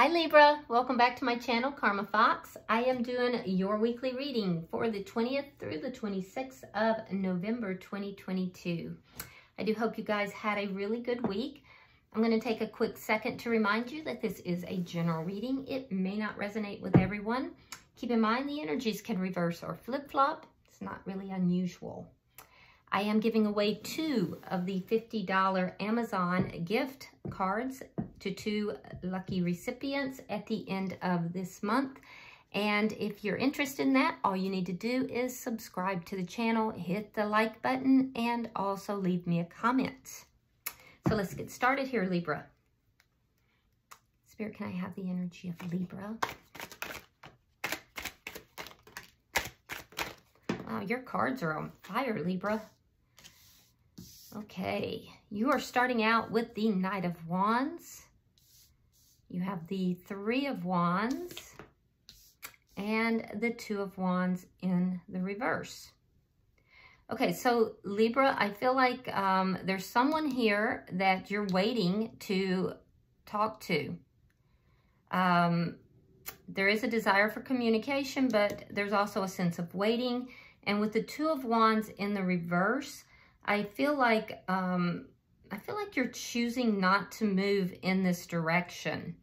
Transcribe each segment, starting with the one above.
Hi Libra, welcome back to my channel, Karma Fox. I am doing your weekly reading for the 20th through the 26th of November 2022. I do hope you guys had a really good week. I'm going to take a quick second to remind you that this is a general reading. It may not resonate with everyone. Keep in mind the energies can reverse or flip-flop. It's not really unusual. I am giving away two of the $50 Amazon gift cards to two lucky recipients at the end of this month. And if you're interested in that, all you need to do is subscribe to the channel, hit the like button, and also leave me a comment. So let's get started here, Libra. Spirit, can I have the energy of Libra? Wow, your cards are on fire, Libra. Okay, you are starting out with the Knight of Wands. You have the Three of Wands and the Two of Wands in the reverse. Okay, so Libra, I feel like um, there's someone here that you're waiting to talk to. Um, there is a desire for communication, but there's also a sense of waiting. And with the Two of Wands in the reverse, I feel like um, I feel like you're choosing not to move in this direction.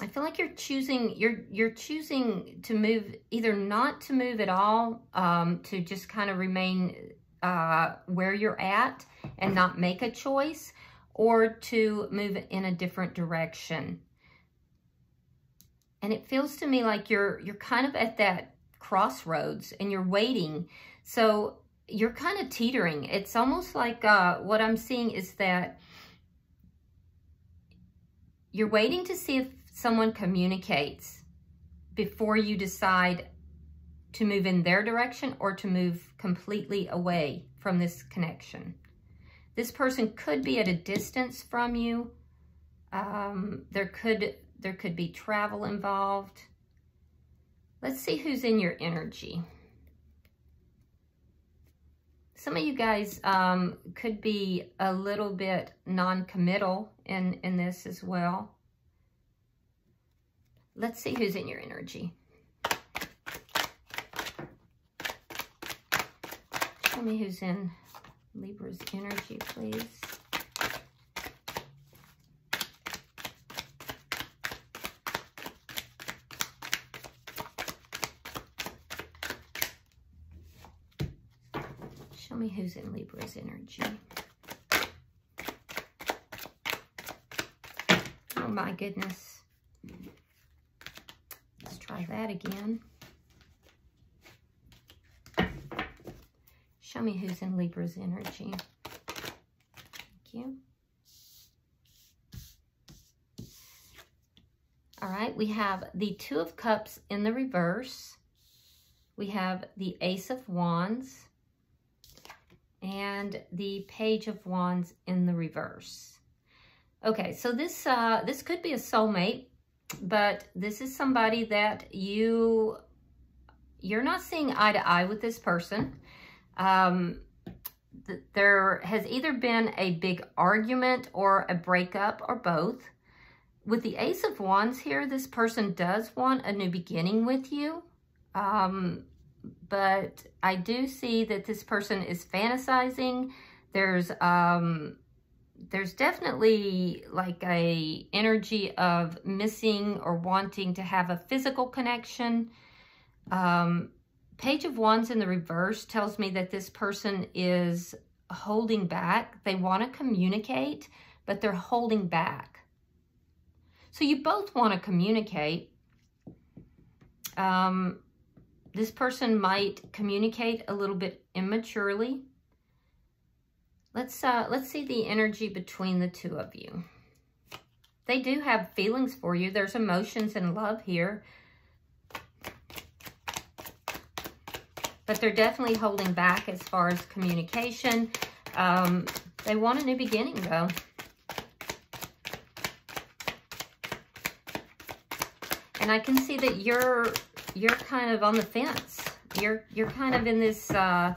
I feel like you're choosing you're you're choosing to move either not to move at all, um, to just kind of remain uh, where you're at and not make a choice, or to move in a different direction. And it feels to me like you're you're kind of at that crossroads and you're waiting. So you're kind of teetering. It's almost like uh, what I'm seeing is that you're waiting to see if someone communicates before you decide to move in their direction or to move completely away from this connection. This person could be at a distance from you. Um, there could there could be travel involved. Let's see who's in your energy some of you guys um, could be a little bit non-committal in, in this as well. Let's see who's in your energy. Show me who's in Libra's energy, please. Show me who's in Libra's energy. Oh my goodness. Let's try that again. Show me who's in Libra's energy. Thank you. All right, we have the Two of Cups in the reverse. We have the Ace of Wands and the Page of Wands in the reverse. Okay, so this uh, this could be a soulmate, but this is somebody that you you're not seeing eye to eye with this person. Um, th there has either been a big argument or a breakup or both. With the Ace of Wands here, this person does want a new beginning with you. Um, but I do see that this person is fantasizing. There's um, there's definitely like a energy of missing or wanting to have a physical connection. Um, Page of Wands in the reverse tells me that this person is holding back. They want to communicate, but they're holding back. So you both want to communicate. Um, this person might communicate a little bit immaturely. Let's, uh, let's see the energy between the two of you. They do have feelings for you. There's emotions and love here. But they're definitely holding back as far as communication. Um, they want a new beginning, though. And I can see that you're you're kind of on the fence. You're, you're kind of in this uh,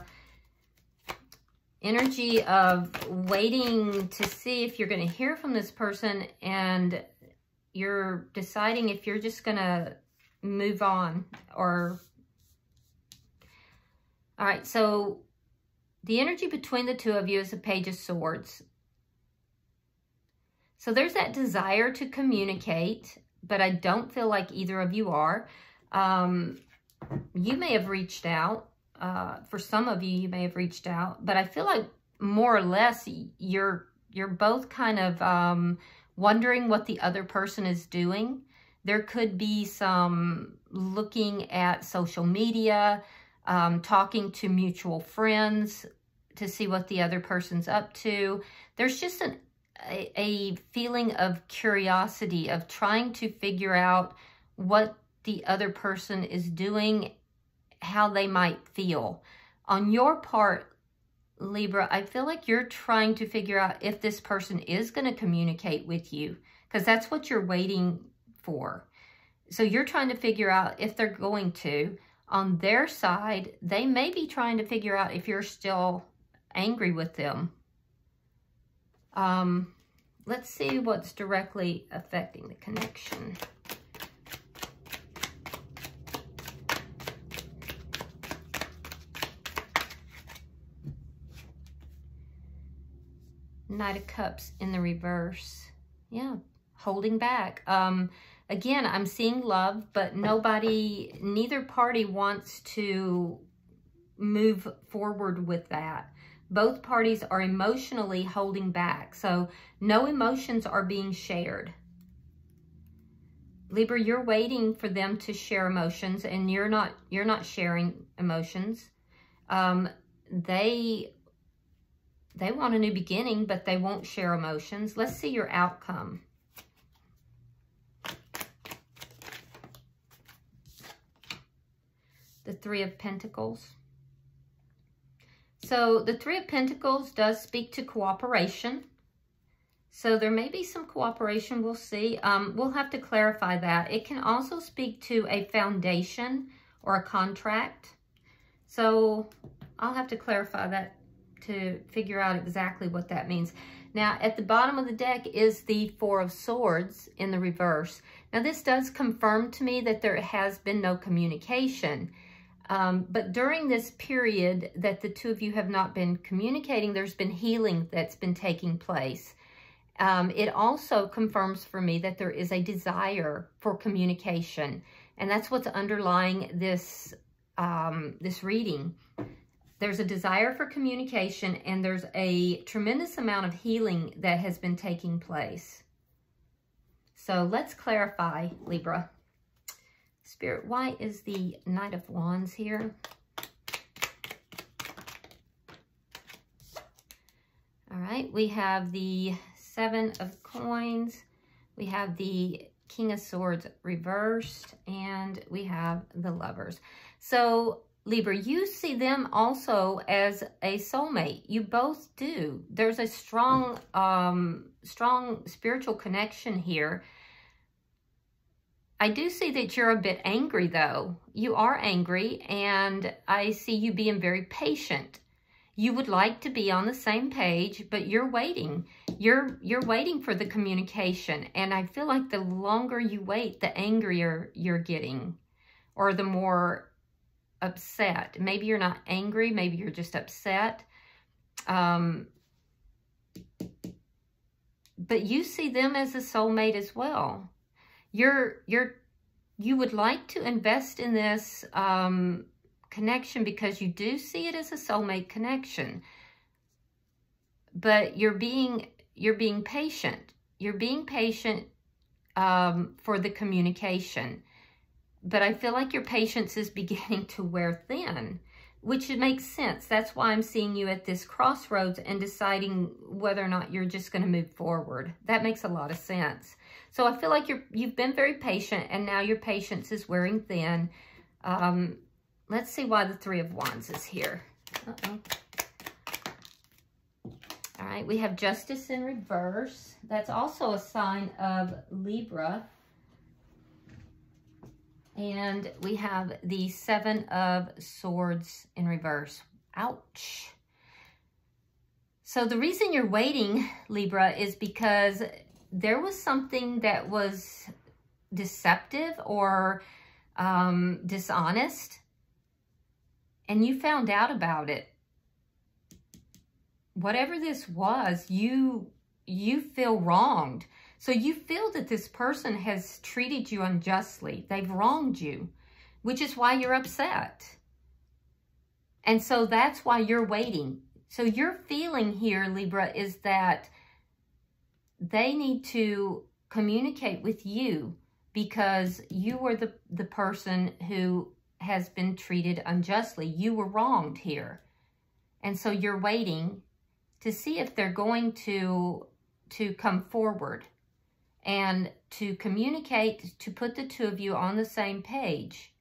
energy of waiting to see if you're going to hear from this person and you're deciding if you're just going to move on or all right so the energy between the two of you is a page of swords so there's that desire to communicate but i don't feel like either of you are um, you may have reached out uh, for some of you you may have reached out but i feel like more or less you're you're both kind of um, wondering what the other person is doing. There could be some looking at social media, um, talking to mutual friends to see what the other person's up to. There's just an, a, a feeling of curiosity, of trying to figure out what the other person is doing, how they might feel. On your part, Libra, I feel like you're trying to figure out if this person is going to communicate with you because that's what you're waiting for. So you're trying to figure out if they're going to. On their side, they may be trying to figure out if you're still angry with them. Um, let's see what's directly affecting the connection. Knight of Cups in the reverse. Yeah, holding back. Um, again, I'm seeing love, but nobody, neither party wants to move forward with that. Both parties are emotionally holding back. So no emotions are being shared. Libra, you're waiting for them to share emotions and you're not, you're not sharing emotions. Um, they they want a new beginning, but they won't share emotions. Let's see your outcome. The Three of Pentacles. So the Three of Pentacles does speak to cooperation. So there may be some cooperation, we'll see. Um, we'll have to clarify that. It can also speak to a foundation or a contract. So I'll have to clarify that to figure out exactly what that means. Now, at the bottom of the deck is the Four of Swords in the reverse. Now, this does confirm to me that there has been no communication. Um, but during this period that the two of you have not been communicating, there's been healing that's been taking place. Um, it also confirms for me that there is a desire for communication. And that's what's underlying this, um, this reading. There's a desire for communication and there's a tremendous amount of healing that has been taking place. So let's clarify, Libra. Spirit, why is the Knight of Wands here? All right, we have the Seven of Coins. We have the King of Swords reversed, and we have the Lovers. So Libra, you see them also as a soulmate. You both do. There's a strong, um, strong spiritual connection here. I do see that you're a bit angry, though. You are angry, and I see you being very patient. You would like to be on the same page, but you're waiting. You're you're waiting for the communication, and I feel like the longer you wait, the angrier you're getting, or the more upset. Maybe you're not angry. Maybe you're just upset. Um, but you see them as a soulmate as well. You're, you're, you would like to invest in this um, connection because you do see it as a soulmate connection. But you're being, you're being patient. You're being patient um, for the communication but I feel like your patience is beginning to wear thin, which makes sense. That's why I'm seeing you at this crossroads and deciding whether or not you're just going to move forward. That makes a lot of sense. So I feel like you're, you've been very patient and now your patience is wearing thin. Um, let's see why the Three of Wands is here. Uh -oh. All right, we have Justice in reverse. That's also a sign of Libra. And we have the Seven of Swords in reverse. Ouch. So the reason you're waiting, Libra, is because there was something that was deceptive or um, dishonest and you found out about it. Whatever this was, you you feel wronged. So you feel that this person has treated you unjustly. They've wronged you, which is why you're upset. And so that's why you're waiting. So your feeling here, Libra, is that they need to communicate with you because you were the, the person who has been treated unjustly. You were wronged here. And so you're waiting to see if they're going to, to come forward and to communicate, to put the two of you on the same page,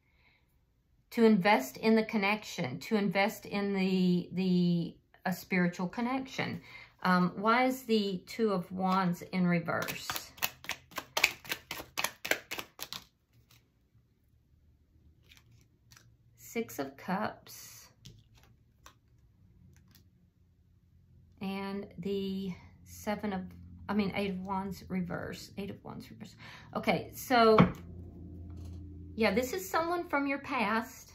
to invest in the connection, to invest in the, the a spiritual connection. Um, why is the Two of Wands in reverse? Six of Cups. And the Seven of, I mean, Eight of Wands reverse. Eight of Wands reverse. Okay, so, yeah, this is someone from your past.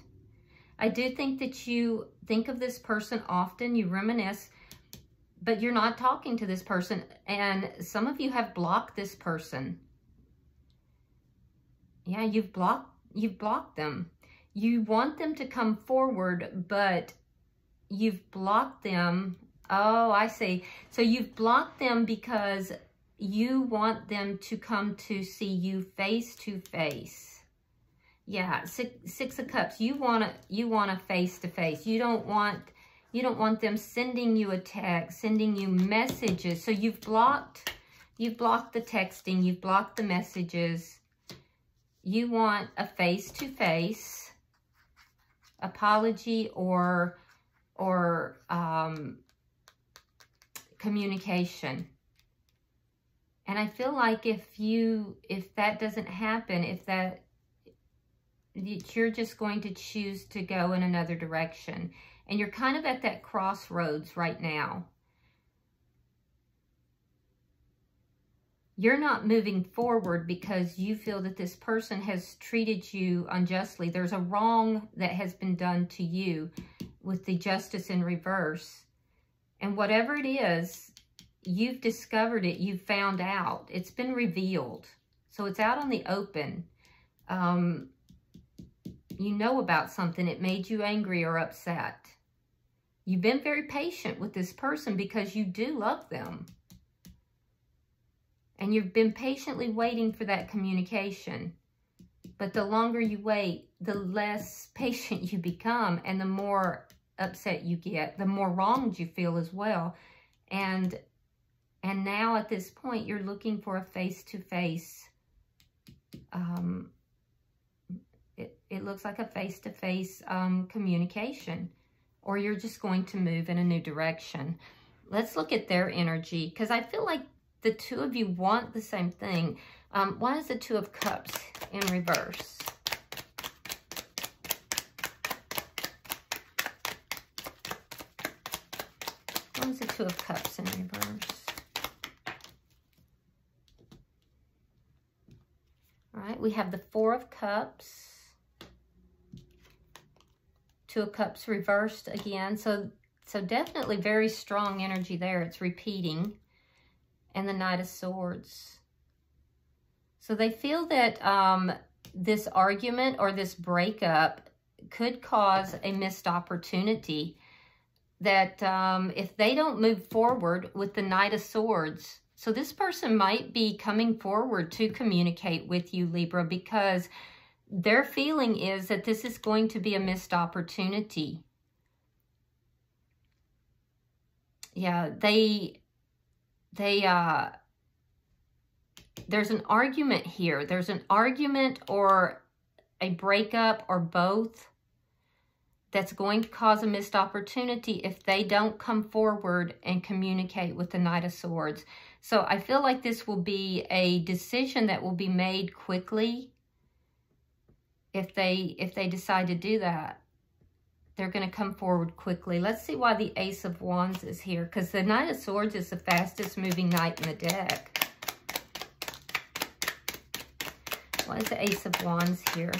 I do think that you think of this person often. You reminisce but you're not talking to this person. And some of you have blocked this person. Yeah, you've blocked, you've blocked them. You want them to come forward, but you've blocked them. Oh, I see. So you've blocked them because you want them to come to see you face to face. Yeah, six, six of cups. You want to, you want a face to face. You don't want you don't want them sending you a text, sending you messages. So you've blocked, you've blocked the texting, you've blocked the messages. You want a face-to-face apology or, or um, communication. And I feel like if you, if that doesn't happen, if that, you're just going to choose to go in another direction and you're kind of at that crossroads right now. You're not moving forward because you feel that this person has treated you unjustly. There's a wrong that has been done to you with the justice in reverse. And whatever it is, you've discovered it, you've found out. It's been revealed. So it's out on the open. Um, you know about something, it made you angry or upset. You've been very patient with this person because you do love them. And you've been patiently waiting for that communication. But the longer you wait, the less patient you become and the more upset you get, the more wronged you feel as well. And and now at this point, you're looking for a face-to-face, -face, um, it, it looks like a face-to-face -face, um, communication or you're just going to move in a new direction. Let's look at their energy because I feel like the two of you want the same thing. Um, why is the Two of Cups in reverse? The Two of Cups in reverse? All right, we have the Four of Cups. Two of Cups reversed again. So, so definitely very strong energy there. It's repeating. And the Knight of Swords. So they feel that um, this argument or this breakup could cause a missed opportunity. That um, if they don't move forward with the Knight of Swords, so this person might be coming forward to communicate with you, Libra, because their feeling is that this is going to be a missed opportunity. Yeah, they, they, uh, there's an argument here. There's an argument or a breakup or both that's going to cause a missed opportunity if they don't come forward and communicate with the Knight of Swords. So I feel like this will be a decision that will be made quickly if they if they decide to do that they're going to come forward quickly let's see why the ace of wands is here because the knight of swords is the fastest moving knight in the deck Why is the Ace of Wands here?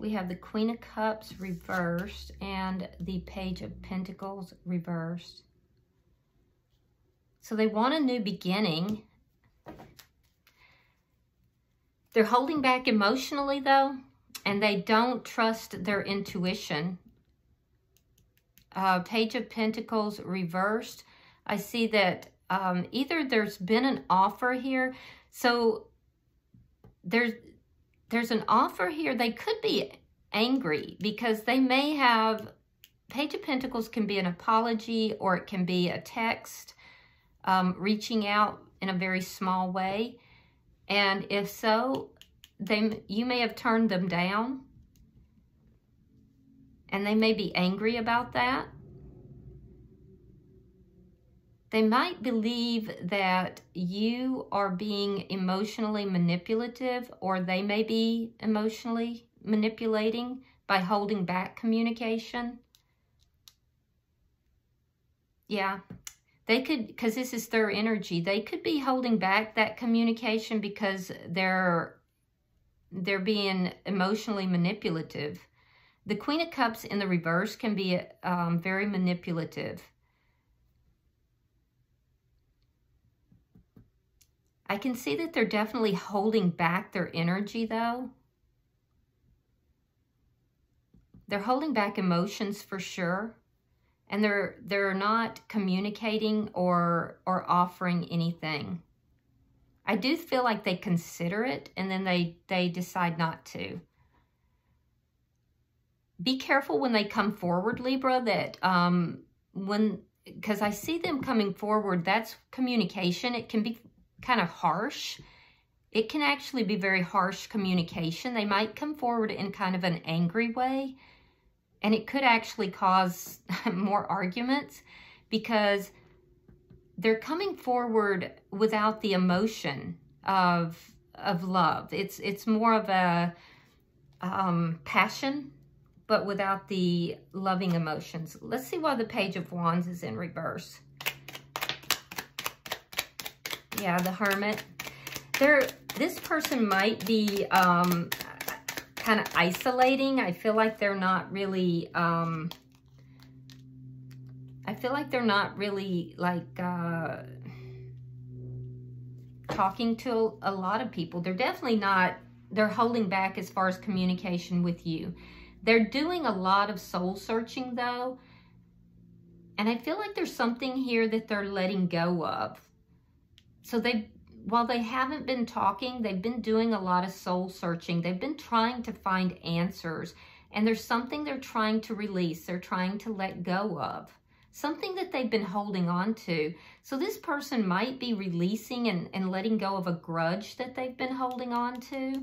We have the Queen of Cups reversed and the Page of Pentacles reversed. So they want a new beginning. They're holding back emotionally, though, and they don't trust their intuition. Uh, Page of Pentacles reversed. I see that um, either there's been an offer here. So there's, there's an offer here. They could be angry because they may have, Page of Pentacles can be an apology or it can be a text um, reaching out in a very small way. And if so, they you may have turned them down and they may be angry about that. They might believe that you are being emotionally manipulative or they may be emotionally manipulating by holding back communication. Yeah, they could, because this is their energy, they could be holding back that communication because they're they're being emotionally manipulative. The Queen of Cups in the reverse can be um, very manipulative. I can see that they're definitely holding back their energy, though. They're holding back emotions for sure and they're they're not communicating or or offering anything. I do feel like they consider it and then they they decide not to. Be careful when they come forward, Libra, that um when because I see them coming forward, that's communication. It can be kind of harsh. It can actually be very harsh communication. They might come forward in kind of an angry way and it could actually cause more arguments because they're coming forward without the emotion of of love. It's it's more of a um, passion, but without the loving emotions. Let's see why the Page of Wands is in reverse. Yeah, the Hermit. There, this person might be um, kind of isolating. I feel like they're not really, um, I feel like they're not really like, uh, talking to a lot of people. They're definitely not, they're holding back as far as communication with you. They're doing a lot of soul searching though. And I feel like there's something here that they're letting go of. So they while they haven't been talking, they've been doing a lot of soul searching. They've been trying to find answers. And there's something they're trying to release. They're trying to let go of. Something that they've been holding on to. So this person might be releasing and, and letting go of a grudge that they've been holding on to.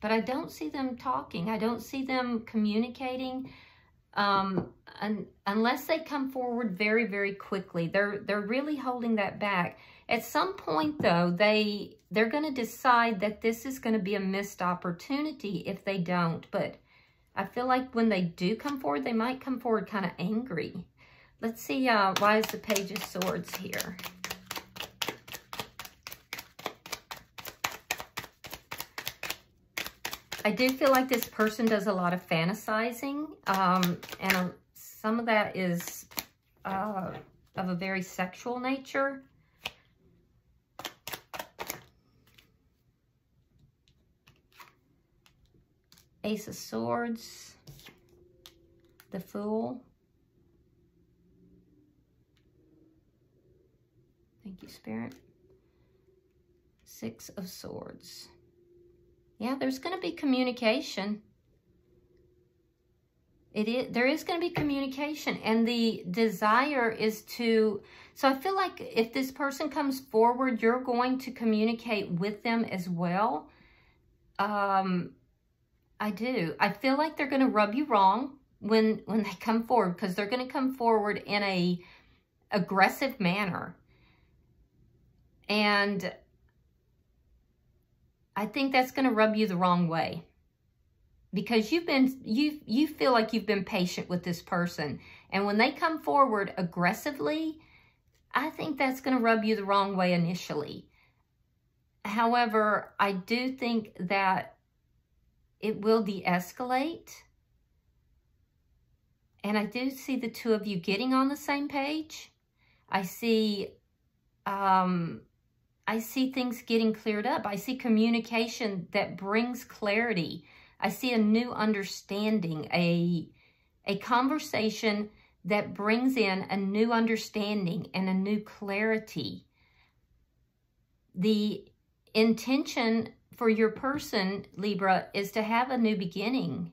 But I don't see them talking. I don't see them communicating um, un unless they come forward very, very quickly. They're, they're really holding that back. At some point, though, they, they're going to decide that this is going to be a missed opportunity if they don't. But I feel like when they do come forward, they might come forward kind of angry. Let's see, uh, why is the Page of Swords here? I do feel like this person does a lot of fantasizing, um, and some of that is uh, of a very sexual nature. Ace of Swords, the Fool. Thank you, Spirit. Six of Swords. Yeah, there's going to be communication. It is, there is going to be communication and the desire is to, so I feel like if this person comes forward, you're going to communicate with them as well. Um, I do. I feel like they're going to rub you wrong when, when they come forward because they're going to come forward in a aggressive manner. And I think that's going to rub you the wrong way. because you've been you you feel like you've been patient with this person. And when they come forward aggressively i think that's going to rub you the wrong way initially. However i do think that it will de-escalate. And i do see the two of you getting on the same page. I see um i see things getting cleared up i see communication that brings clarity I see a new understanding, a, a conversation that brings in a new understanding and a new clarity. The intention for your person, Libra, is to have a new beginning.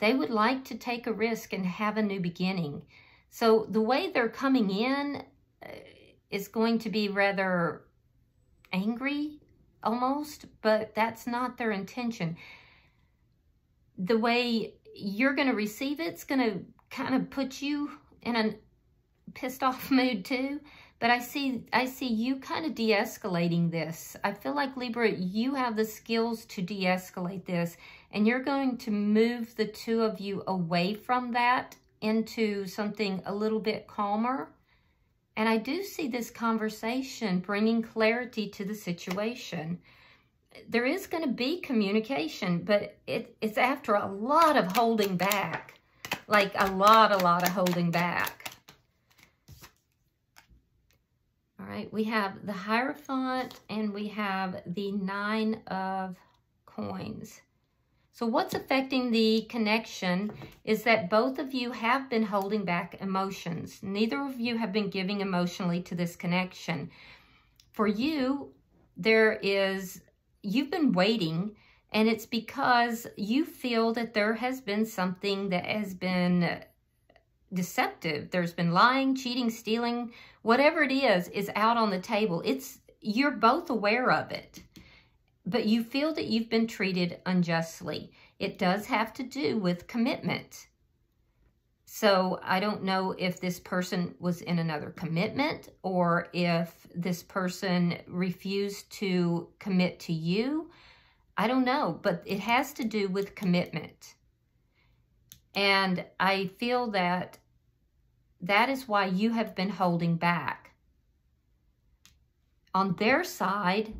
They would like to take a risk and have a new beginning. So the way they're coming in uh, is going to be rather angry almost, but that's not their intention the way you're going to receive it's going to kind of put you in a pissed off mood too. But I see I see you kind of de-escalating this. I feel like Libra, you have the skills to de-escalate this and you're going to move the two of you away from that into something a little bit calmer. And I do see this conversation bringing clarity to the situation there is going to be communication, but it, it's after a lot of holding back. Like a lot, a lot of holding back. All right, we have the Hierophant and we have the Nine of Coins. So what's affecting the connection is that both of you have been holding back emotions. Neither of you have been giving emotionally to this connection. For you, there is you've been waiting and it's because you feel that there has been something that has been deceptive. There's been lying, cheating, stealing, whatever it is, is out on the table. It's You're both aware of it, but you feel that you've been treated unjustly. It does have to do with commitment. So I don't know if this person was in another commitment or if this person refused to commit to you. I don't know, but it has to do with commitment. And I feel that that is why you have been holding back. On their side,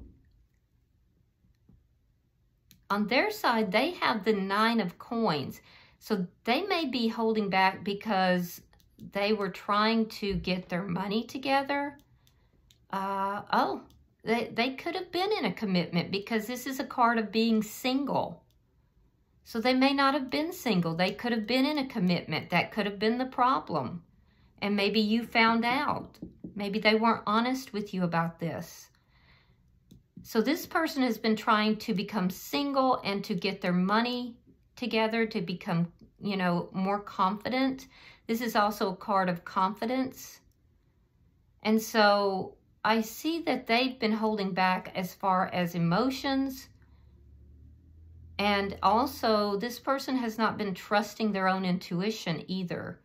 on their side, they have the nine of coins. So they may be holding back because they were trying to get their money together. Uh, oh, they, they could have been in a commitment because this is a card of being single. So they may not have been single. They could have been in a commitment. That could have been the problem. And maybe you found out. Maybe they weren't honest with you about this. So this person has been trying to become single and to get their money together to become, you know, more confident. This is also a card of confidence. And so I see that they've been holding back as far as emotions. And also, this person has not been trusting their own intuition either.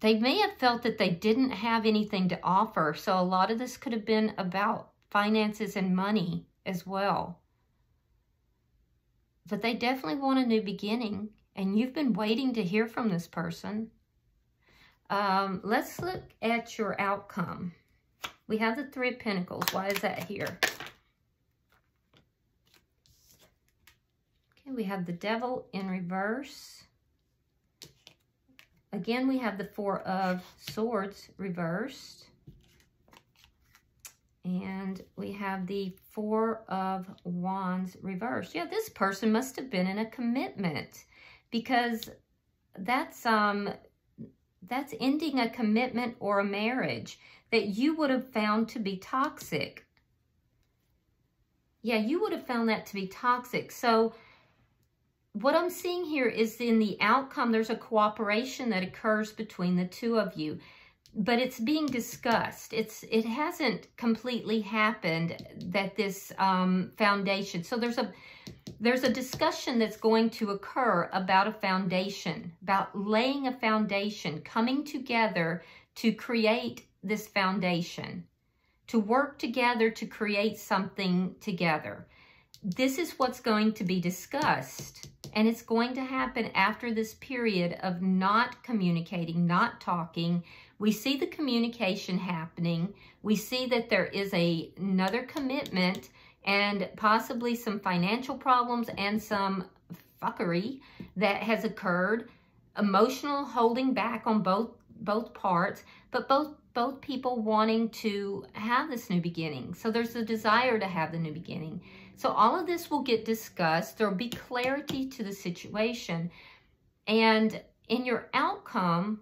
They may have felt that they didn't have anything to offer. So a lot of this could have been about finances and money as well but they definitely want a new beginning and you've been waiting to hear from this person. Um, let's look at your outcome. We have the Three of Pentacles. Why is that here? Okay, we have the Devil in reverse. Again, we have the Four of Swords reversed. And we have the Four of Wands reversed. Yeah, this person must have been in a commitment because that's um that's ending a commitment or a marriage that you would have found to be toxic. Yeah, you would have found that to be toxic. So what I'm seeing here is in the outcome, there's a cooperation that occurs between the two of you but it's being discussed. It's It hasn't completely happened that this um, foundation, so there's a, there's a discussion that's going to occur about a foundation, about laying a foundation, coming together to create this foundation, to work together to create something together. this is what's going to be discussed. And it's going to happen after this period of not communicating, not talking. We see the communication happening. We see that there is a, another commitment and possibly some financial problems and some fuckery that has occurred. Emotional holding back on both both parts, but both both people wanting to have this new beginning. So there's a desire to have the new beginning. So all of this will get discussed. There will be clarity to the situation. And in your outcome,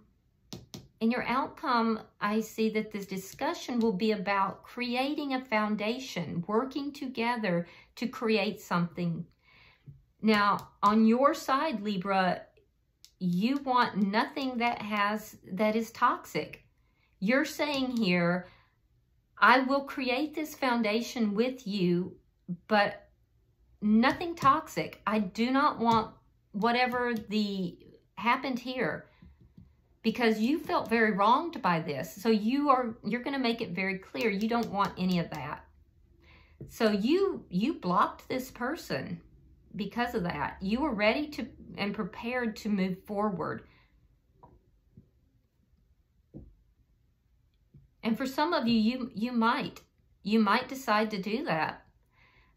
in your outcome, I see that this discussion will be about creating a foundation, working together to create something. Now, on your side, Libra, you want nothing that has that is toxic. You're saying here, I will create this foundation with you but nothing toxic. I do not want whatever the happened here because you felt very wronged by this. So you are you're going to make it very clear you don't want any of that. So you you blocked this person because of that. You were ready to and prepared to move forward. And for some of you you you might you might decide to do that.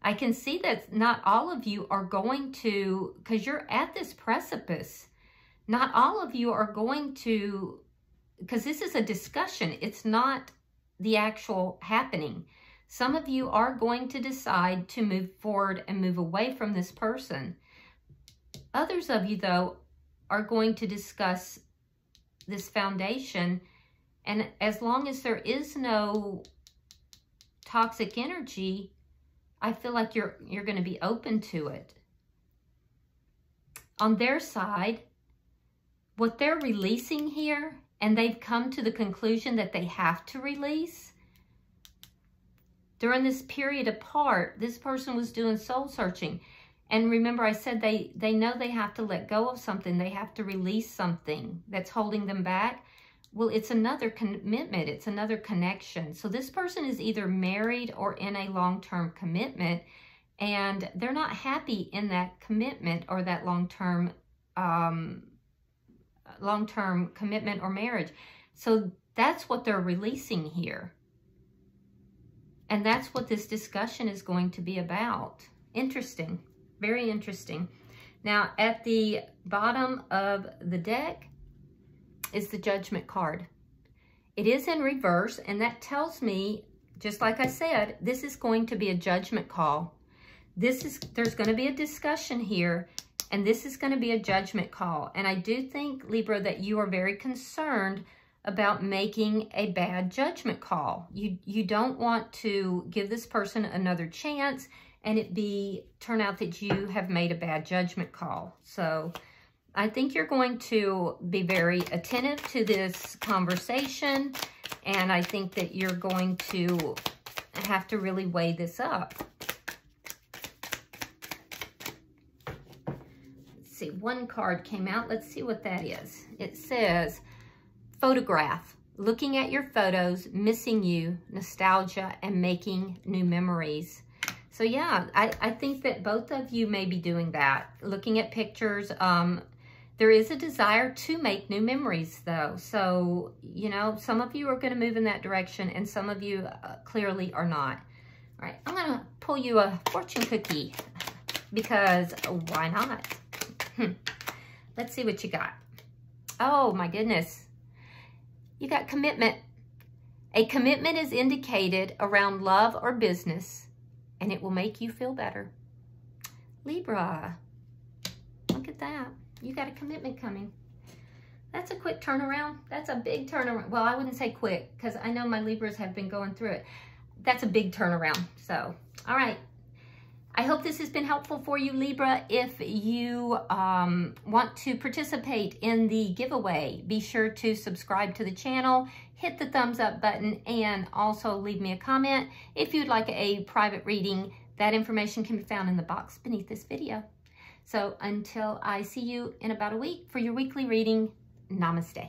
I can see that not all of you are going to, because you're at this precipice, not all of you are going to, because this is a discussion, it's not the actual happening. Some of you are going to decide to move forward and move away from this person. Others of you, though, are going to discuss this foundation. And as long as there is no toxic energy, I feel like you're you're going to be open to it. On their side, what they're releasing here, and they've come to the conclusion that they have to release, during this period apart, this person was doing soul searching. And remember, I said they, they know they have to let go of something. They have to release something that's holding them back. Well, it's another commitment. It's another connection. So this person is either married or in a long-term commitment, and they're not happy in that commitment or that long-term um, long-term commitment or marriage. So that's what they're releasing here. And that's what this discussion is going to be about. Interesting. Very interesting. Now, at the bottom of the deck, is the judgment card. It is in reverse, and that tells me, just like I said, this is going to be a judgment call. This is There's going to be a discussion here, and this is going to be a judgment call. And I do think, Libra, that you are very concerned about making a bad judgment call. You, you don't want to give this person another chance and it be turn out that you have made a bad judgment call. So I think you're going to be very attentive to this conversation, and I think that you're going to have to really weigh this up. See, one card came out. Let's see what that is. It says, photograph, looking at your photos, missing you, nostalgia, and making new memories. So yeah, I, I think that both of you may be doing that, looking at pictures, um, there is a desire to make new memories though. So, you know, some of you are going to move in that direction and some of you uh, clearly are not. All right, I'm going to pull you a fortune cookie because why not? Hmm. Let's see what you got. Oh my goodness. You got commitment. A commitment is indicated around love or business and it will make you feel better. Libra, look at that you got a commitment coming. That's a quick turnaround. That's a big turnaround. Well, I wouldn't say quick because I know my Libras have been going through it. That's a big turnaround. So, all right. I hope this has been helpful for you, Libra. If you um, want to participate in the giveaway, be sure to subscribe to the channel, hit the thumbs up button, and also leave me a comment. If you'd like a private reading, that information can be found in the box beneath this video. So until I see you in about a week for your weekly reading, namaste.